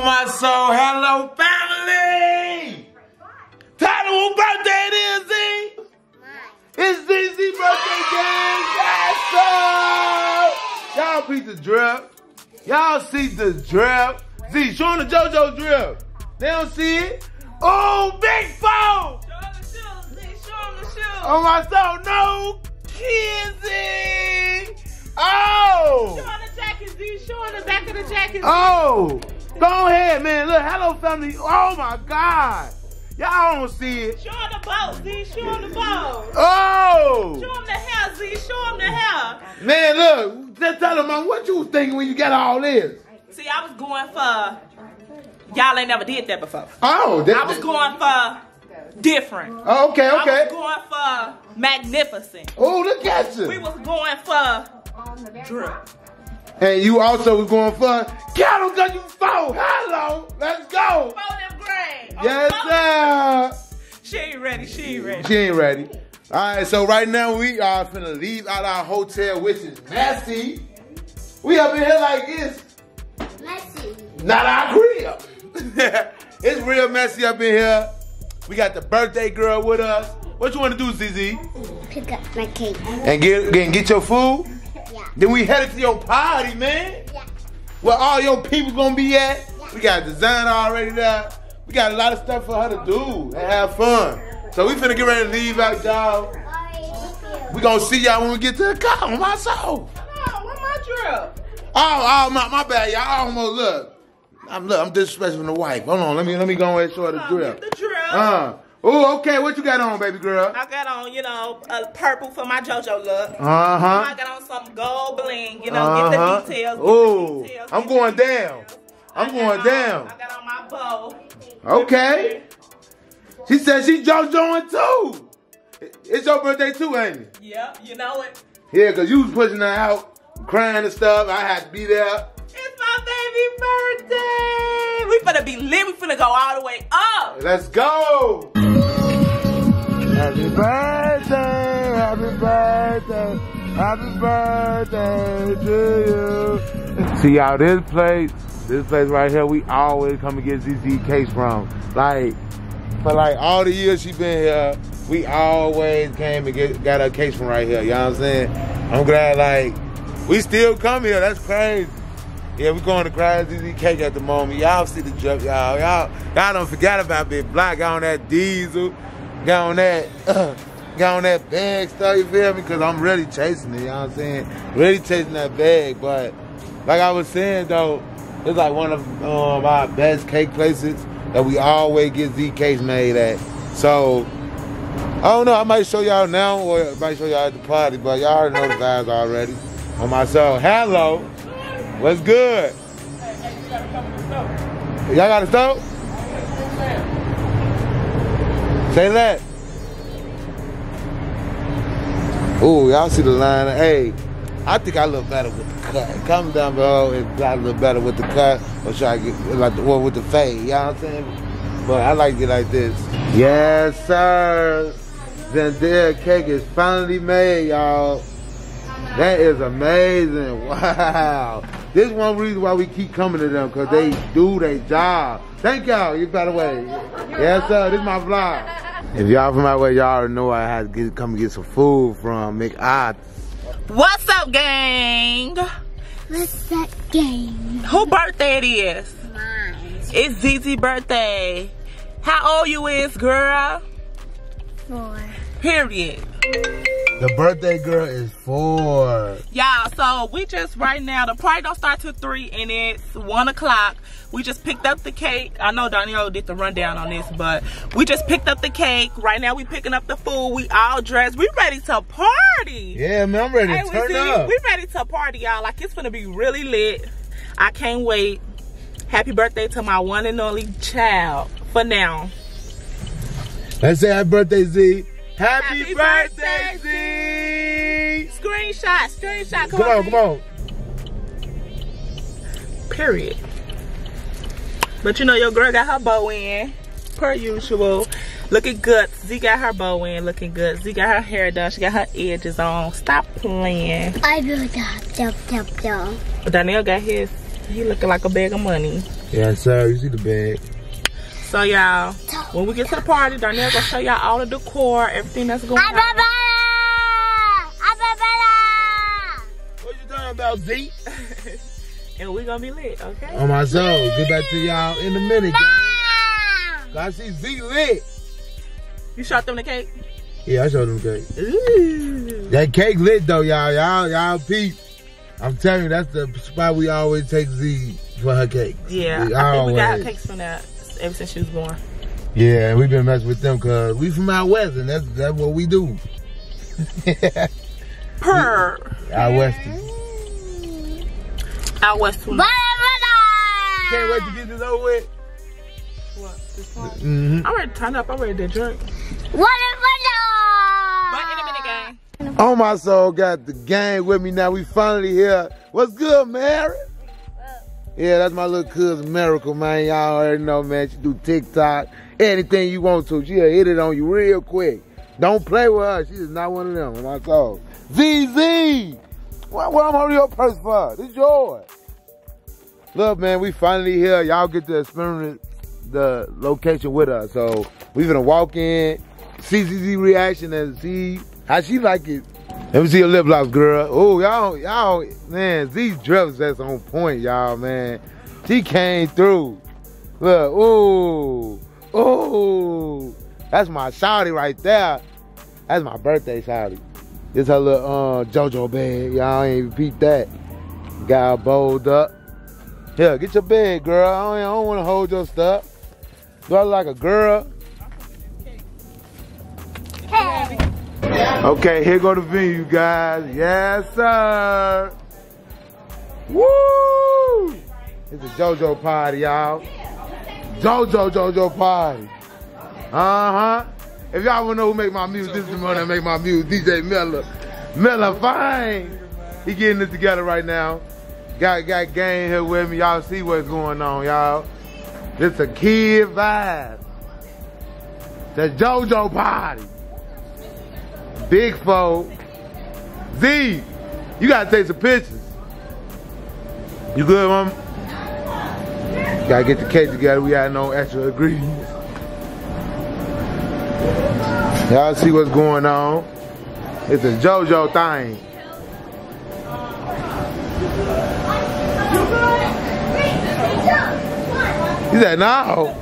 Oh my soul, hello family! Tell them who birthday it is, Z! It's ZZ birthday gang! Yes, sir! Y'all beat the drip. Y'all see the drip. Z, show them the JoJo drip. They don't see it. Oh, big phone! Oh my soul, no kizzy! Oh! Show on the jacket, Z. Show on the back of the jacket. Oh! Go ahead, man. Look, hello family. Oh my God. Y'all don't see it. Show on the boat, Z. Show on the boat. Oh! Show him the hair, Z. Show him the hair. Man, look. Just tell them, man, what you was thinking when you got all this? See, I was going for. Y'all ain't never did that before. Oh, that, I was going for different. Oh, okay, I was going for magnificent. Oh, look at you. We was going for drip. And you also was going for cattle gun you phone. Hello. Let's go. Fold them grain. Yes, sir. She ain't ready. She ain't ready. She ain't ready. All right, so right now we are finna leave out our hotel, which is messy. We up in here like this. Messy. Not our crib. it's real messy up in here. We got the birthday girl with us. What you want to do, ZZ? Pick up my cake. And get, get get your food? Then we headed to your party, man. Yeah. Where all your people gonna be at. Yeah. We got design already there. We got a lot of stuff for her to do and have fun. So we finna get ready to leave out, y'all. We gonna see y'all when we get to the car. On my soul. Oh, where my drip? Oh, oh, my, my bad, y'all. I almost look. I'm look. I'm disrespecting the wife. Hold on. Let me let me go ahead and show her the drill. the drip. Uh. Oh, okay. What you got on, baby girl? I got on, you know, a purple for my JoJo look. Uh huh. I got on some gold bling, you know, Uh get the details. get Oh, I'm going details. down. I'm going down. I got on my bow. Okay. She said she JoJoing too. It's your birthday too, ain't it? Yep, you know it. Yeah, cause you was pushing her out, crying and stuff. I had to be there. It's my baby birthday. We finna be lit. We finna go all the way up. Let's go. Happy birthday, happy birthday, happy birthday to you. See y'all, this place, this place right here, we always come and get ZZ case from. Like, for like all the years she been here, we always came and get, got a case from right here. You know what I'm saying? I'm glad like, we still come here. That's crazy. Yeah, we going to Cry ZZ Cake at the moment. Y'all see the drip, y'all. Y'all, y'all don't forget about Big Black. On that diesel. Got on that, got on that bag stuff, you feel me? Cause I'm really chasing it, you know what I'm saying? Really chasing that bag, but like I was saying though, it's like one of um, our best cake places that we always get Z cakes made at. So, I don't know, I might show y'all now or I might show y'all at the party, but y'all already know the vibes already. On myself, hello, what's good? Y'all got a stove? Say that. Ooh, y'all see the line. Hey, I think I look better with the cut. Comment down below if I look better with the cut or should I get like the well with the fade. You know what I'm saying? But I like it like this. Yes, sir. Zendayah cake is finally made, y'all. That is amazing. Wow. This is one reason why we keep coming to them, because they do their job. Thank y'all. You by the way. Yes, sir. This is my vlog. If y'all from my way, y'all already know I had to get, come get some food from McOdd. What's up, gang? What's that gang? Who birthday it is? Mine. It's ZZ birthday. How old you is, girl? Four. Period. The birthday girl is four. Y'all, so we just right now, the party don't start till 3 and it's 1 o'clock. We just picked up the cake. I know Danielle did the rundown on this, but we just picked up the cake. Right now we picking up the food. We all dressed. We ready to party. Yeah, man, I'm ready Hey, to we, turn see, up. we ready to party, y'all. Like it's gonna be really lit. I can't wait. Happy birthday to my one and only child. For now. Let's say happy birthday, Z. Happy, Happy birthday, birthday, Z. Screenshot, screenshot. Come, Come on, come on. Period. But you know your girl got her bow in. Per usual. Looking good. Z got her bow in, looking good. Z got her hair done. She got her edges on. Stop playing. I do that. Dum dum dum. Danielle got his He looking like a bag of money. Yes, sir. You see the bag. So y'all, when we get to the party, Darnell gonna show y'all all the decor, everything that's going on. Ababa! Ababa! What you talking about, Z? And we gonna be lit, okay? On my soul. Get back to y'all in a minute, guys. I see Z lit. You shot them the cake? Yeah, I showed them cake. Ooh. That cake lit though, y'all. Y'all, y'all peep. I'm telling you, that's the spot we always take Z for her cake. Yeah, We I think we got cakes from that ever since she was born. Yeah, we've been messing with them cause we from out west and that's that's what we do. Per. out west. Out west too. Bada! Can't wait to get this over with. What? This one? Mm-hmm. I'm ready to turn up. I'm ready to drink. Bada, But in a minute, gang. On my soul, got the gang with me now. We finally here. What's good, Mary? Yeah, that's my little cousin Miracle, man. Y'all already know, man. She do TikTok, anything you want to. She'll hit it on you real quick. Don't play with her. She is not one of them. On my soul. ZZ! What, what I'm holding your purse for? This yours. Look, man, we finally here. Y'all get to experience the location with us. So we gonna walk in, see ZZ reaction and see how she like it. Let me see your lip locks, girl. Oh, y'all, y'all, man, these dress that's on point, y'all, man. She came through. Look, ooh, ooh. That's my shawty right there. That's my birthday shawty. This her little uh, JoJo bag. Y'all ain't peep that. Got her bowled up. Here, get your bag, girl. I don't, I don't want to hold your stuff. Do I look like a girl? Okay, here go the venue, guys. Yes, sir. Woo! It's a JoJo party, y'all. JoJo, JoJo party. Uh-huh. If y'all wanna know who make my music, this is the one that make my music, DJ Miller. Miller fine. He getting it together right now. Got got gang here with me. Y'all see what's going on, y'all. It's a kid vibe. The JoJo party. Big Foe. Z, you gotta take some pictures. You good, mom? Gotta get the cake together. We had no extra ingredients. Y'all see what's going on? It's a JoJo thing. He said, no.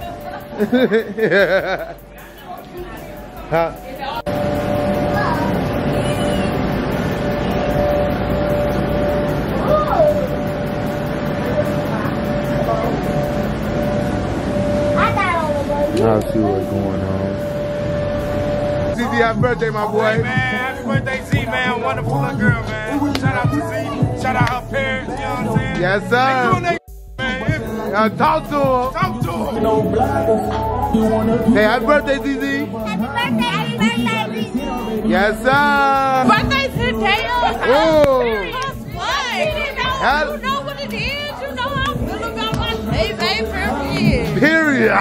huh? I'll see what's going on. CZ, happy birthday, my boy. Hey man, happy birthday Z man, wonderful little girl man. Shout out to Z, shout out her parents, you know what I'm saying? Yes, They sir. doing their man. Y'all talk to him. Talk to them. Say happy birthday, ZZ. Happy birthday, happy birthday, Zizi. Yes, sir. Birthday today. Oh, Ooh. What? You know, you know what it is. You know how I feel about my favorite period. Period.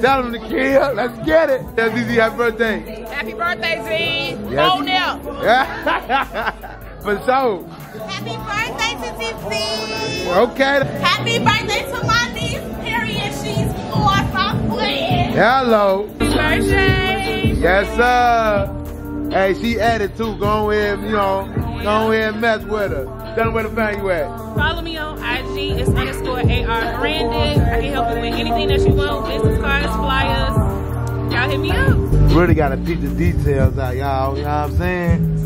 Tell him to kill. Let's get it. Tell ZZ happy birthday. Happy birthday, Z. Yes. Phone now. For sure. Happy birthday to Zizi. Okay. Happy birthday to my niece, period. She's four. Stop playing. Hello. Happy birthday. Yes, sir. Hey, she added too. Go ahead, you know, go ahead and mess with her. Tell them where to find you at. Follow me on IG. It's underscore AR Brandon. I can help you with anything that you want. Business cards, flyers. Y'all hit me up. Really gotta pick the details out, y'all. You know what I'm saying?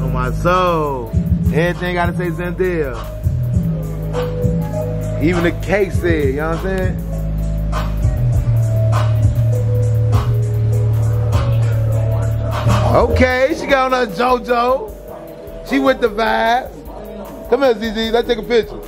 On my soul. Everything gotta say Zendayah. Even the cake said, you know what I'm saying? Okay, she got on her JoJo. She with the vibes. Come here, ZZ. Let's take a picture.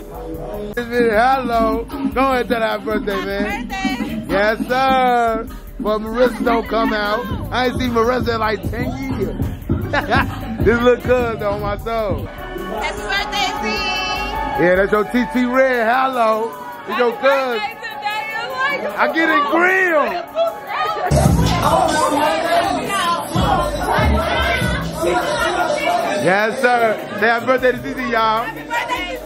Hello. Go ahead and tell her happy birthday, man. Birthday. Yes, sir. But Marissa don't come out. I ain't seen Marissa in like 10 years. this little cuz on my soul. Happy birthday, Z. Yeah, that's your TT Red. Hello. It's your cuz. Birthday today. Like, I get it grilled. Yes, sir. Say happy birthday to ZZ, y'all. Happy birthday,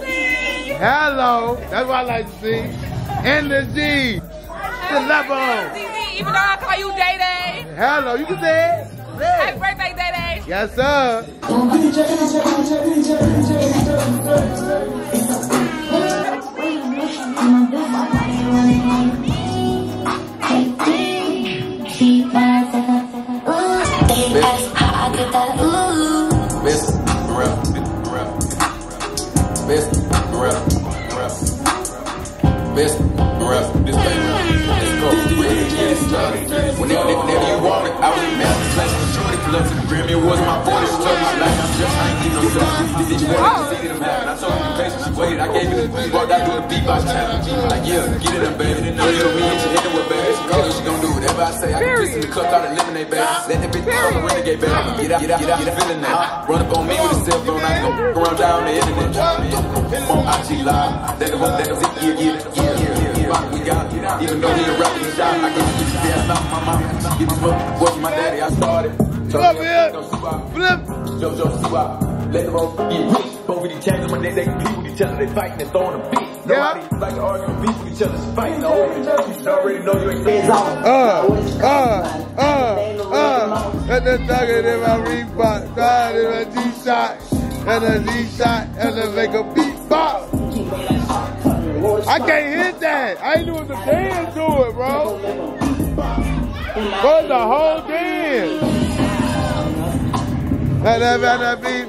Z. Hello. That's what I like to see. Energy. The level. Even though I call you Day Day. Hello. You can say it. Happy birthday, Day Day. Yes, sir. To see them happen? I told her be patient, she waited. I gave you the beat, walked out doing the beatbox challenge. Like, yeah, get it up, baby. Know you we hit you, hit it with, baby. She call she gon' do whatever I say. I can piss in the cup, call it lemonade, baby. Let that bitch throw the renegade, baby. I'ma get out, get out, get out, get out, feeling that. Run up on me with a cell phone, I can go around down the internet. On IG Live, that was, that it, yeah, yeah, yeah, yeah. We got it. Even though he a rapper, he shot. I you can ass out my mama. Give me fuck, was my daddy, I started. Come up. Flip. Jojo Siwa. Let the road get rich. Both of these chains on my neck, they compete with each other. They fighting and throwing a beat. Nobody like to argue and beef with each other. Just fighting the whole You already know you ain't fans out. Uh, uh, uh, uh. And the nugget in my Reebok, God in my G-Shot, and a G-Shot, and then make a beat bop. I can't hit that. I ain't doing the dance to it, bro. What's the whole dance? And I'm at beat,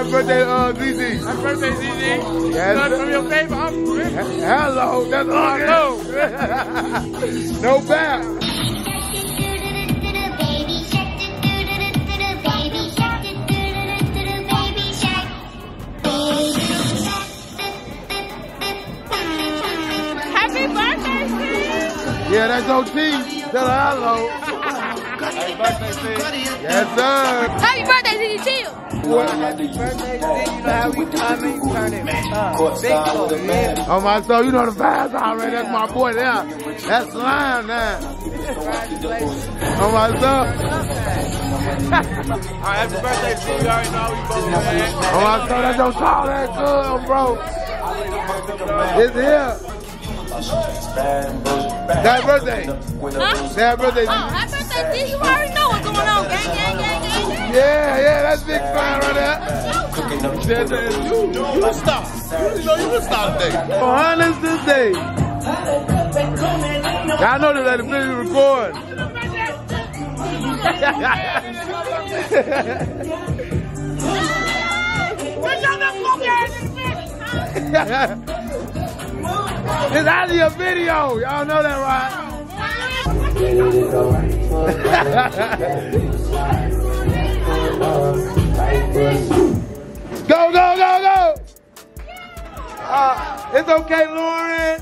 happy birthday, uh, ZZ. Happy birthday, ZZ. Yes. from your favorite uncle. Hello, that's all I know. no bad. Happy birthday, sis. Yeah, that's OT. Tell her hello. Happy birthday, sis. Yes, sir. Happy birthday, ZZ Chill. On my soul, you know the vibes already. That's my boy there. That's slime now. On oh, my soul. Happy birthday to you. You already know how we both, man. On my soul, that's your song. That's good, bro. It's here. Happy birthday. Huh? Happy birthday. Oh, happy birthday, Z. You already know what's going on. Gang, gang, gang, gang, gang. Yeah, yeah, that's big fan right there. Said that you, you star. You know you a star today. For honest this day. Y'all know that the video record. it's out of your video. Y'all know that, right? Go, go, go, go. Uh, it's okay, Lauren.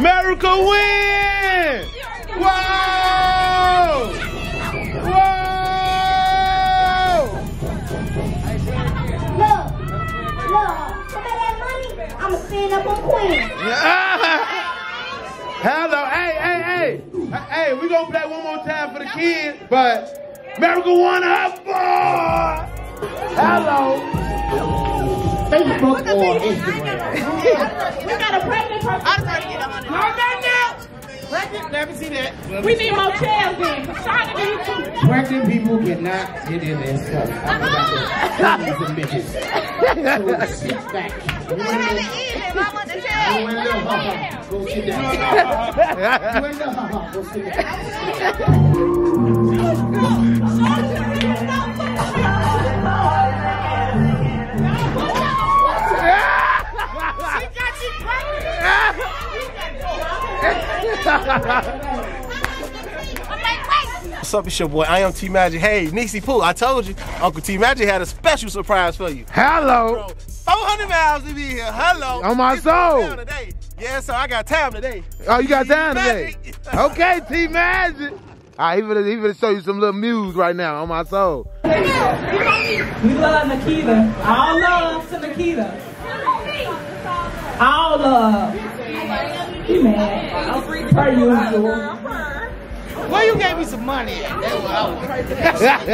America win! Whoa! Whoa! Look, look. Look at that money. I'ma stand up on Queen. Hello, hey, hey, hey, hey, we gonna play one more time for the kids, but America won up, boy. Hello. Facebook or Instagram. We got a pregnant person. I'm trying to get a hundred. Calm down now. Let me see that. We need more chairs then. Cause Charlotte needs. Pregnant people cannot get in there. So, I'm about to the midgets. So sit back. You ain't no- you ain't no ha-ha. Go sit down. You ain't no ha-ha. Go sit down. What's up, it's your boy. I am T Magic. Hey, Nixie Pooh, I told you, Uncle T Magic had a special surprise for you. Hello. 400 miles to be here. Hello. On my It's soul. down Today. Yeah, so I got time today. Oh, you got time today? Okay, T Magic. All right, he finna, he finna show you some little muse right now on my soul. We love Nikita. All love to Nikita. All love. He mad. Per usual. Well, you gave me some money. That's what I was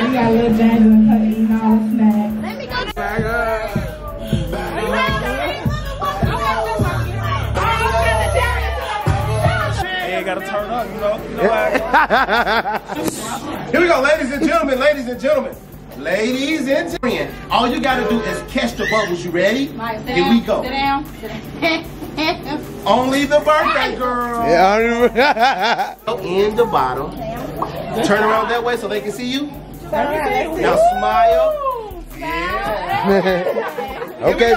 We got little Daniel and her eating all the snacks. Let me go. Hey, gotta turn up, you know. You know how- Here we go, ladies and gentlemen, ladies and gentlemen. Ladies and gentlemen, all you gotta do is catch the bubbles. You ready? Here we go. Sit down. Only the birthday girl. yeah, In the bottom. Turn around that way so they can see you. Now smile. Yeah. okay.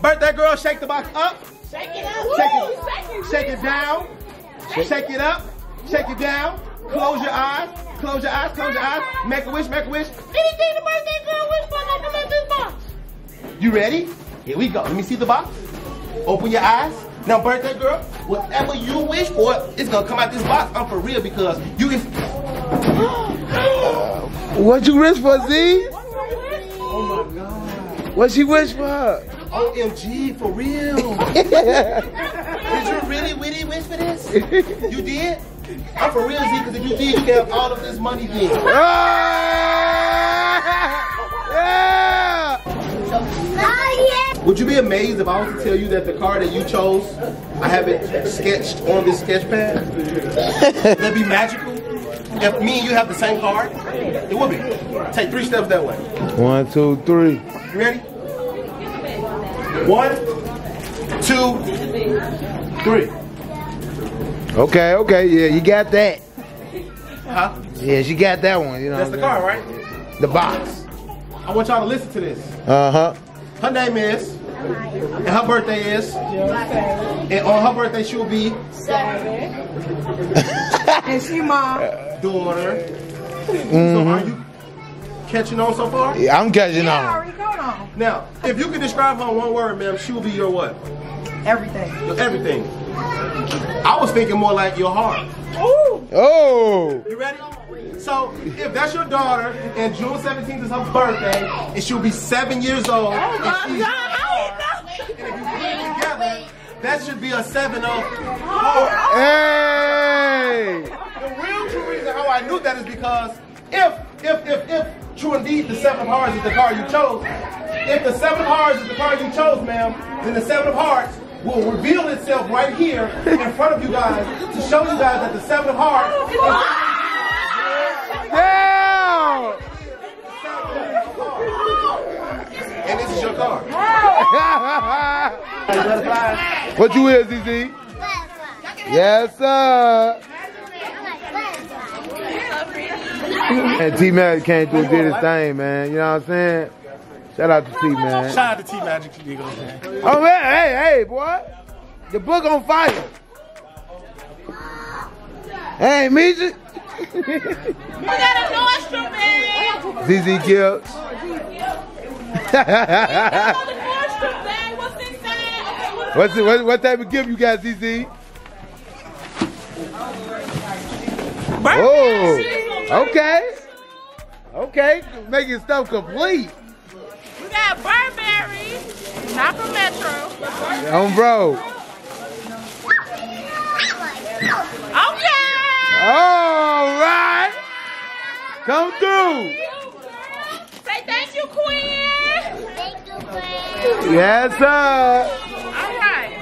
Birthday girl, shake the box up. Shake it Shake it. Shake it down. Shake it up. Shake it down. Close your eyes. Close your eyes. Close your eyes. Make a wish. Make a wish. Anything the birthday girl wish for, like come in this box. You ready? Here we go. Let me see the box. Open your eyes. Now, birthday girl, whatever you wish for, it's gonna come out this box. I'm for real because you is. What you wish for, Z? Oh my God. What she wish for? OMG, for real. did you really, really wish for this? You did? I'm for real, Z, because if you did, you can have all of this money then. yeah! Oh, Would you be amazed if I was to tell you that the car that you chose, I have it sketched on this sketch pad? That'd be magical. If me and you have the same card, it would be. Take three steps that way. One, two, three. You ready? One, two, three. Okay, okay, yeah, you got that. Huh? Yeah, she got that one. You know, That's the car, right? The box. I want y'all to listen to this. Uh huh. Her name is, and her birthday is, and on her birthday she will be Seven. And she my daughter. So Mm-hmm. are you catching on so far? Yeah, I'm catching on. already going on. Now, if you could describe her in one word, ma'am, she will be your what? Everything. Your everything. I was thinking more like your heart. Ooh. Oh! You ready? So, if that's your daughter, and June 17th is her birthday, and she'll be seven years old, and, she's, and if you put it together, that should be a seven oh of heart. Hey! The real true reason how I knew that is because if, if, if, if true indeed the seven of hearts is the card you chose, if the seven of hearts is the card you chose, ma'am, then the seven of hearts will reveal itself right here in front of you guys to show you guys that the seven of hearts Yeah! and this is your card. what you is, ZZ? Yes, sir. And T Mac came through and did his thing, man. You know what I'm saying? Shout out to T man. Shout out to T Magic, you know what I'm saying? Oh man, hey, hey, boy. The book on fire. Hey, Misha. We got a Nordstrom bag. ZZ Gibbs. Another Nordstrom bag. What's inside? Okay, what What's it, what, what type of gift you got, ZZ? Oh, okay. Okay, making stuff complete. We got Burberry, not from Metro. On bro. Okay. Oh, All right. Come through. Say thank you, Queen. Yes, sir. All right.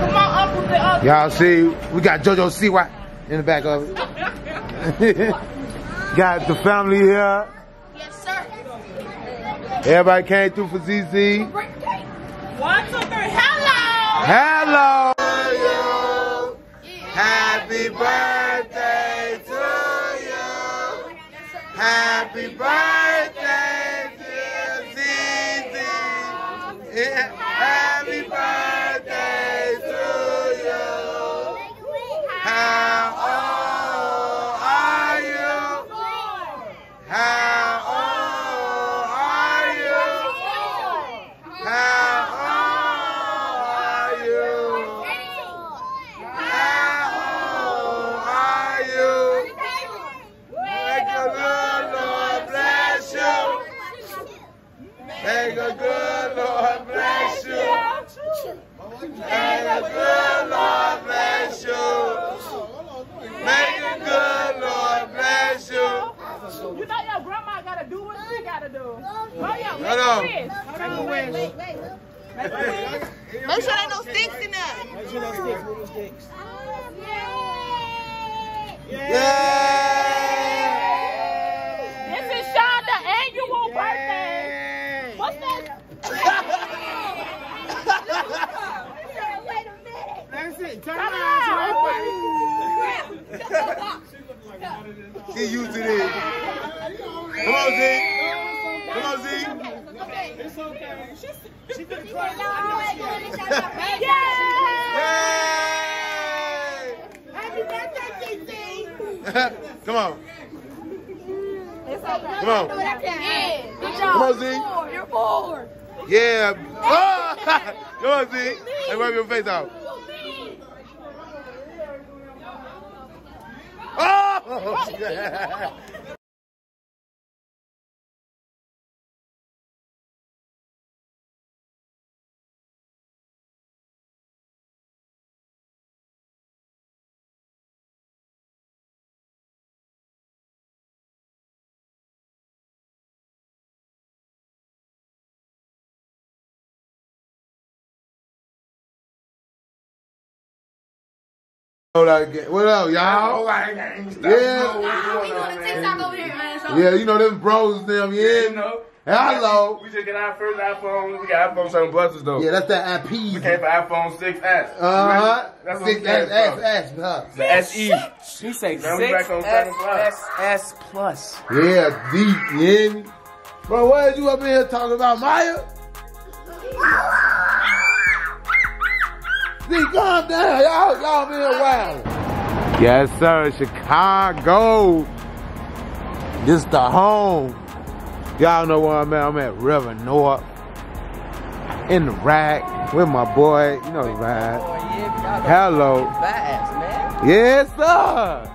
Come on, Uncle. Uncle. Y'all see, we got JoJo CY in the back of it. got the family here. Everybody came through for ZZ. One, two, three. Hello. Hello. Happy birthday to you. Happy birthday, dear ZZ. Yeah. Happy birthday to you. How old are you? How old are you? How old are you? How old are you? May the good Lord bless you. May the good Lord bless you. May the good Lord bless you. May the good Lord bless you. You know your grandma gotta do what she gotta do. Hurry up, Hold on. make a wish. Make a wish. Make sure ain't no sticks in there. Yeah. This is Shonda annual birthday. What's that? Wait a minute. That's it. Turn around. She used to this. Come on, Z. Come on, Z. It's okay. She could have Yay! Happy birthday, TT. Come on. Come on. Yeah, good job. Come on, Z. You're four. Yeah. Oh! Come on, Z. Hey, wipe your face off. Oh! What up, y'all? Yeah. We doing a TikTok over here, man. So Yeah, you know them bros, them, yeah. You know. Hello. We just get our first iPhone. We got iPhone 7 Pluses though. Yeah, that's that IP. We came for iPhone 6S. Uh-huh. That's what Six S, S. S, huh? The SE. She say Now we back on six seven plus. S plus. Yeah, deep, you hear me? Bro, what is you up in here talking about, Maya? See, calm down. Y'all, y'all been here wild. Yes, sir. Chicago. This the home. Y'all know where I'm at. I'm at River North. In the rack with my boy. You know oh, the ride. Hello. Fast, man. Yes, sir.